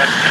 That's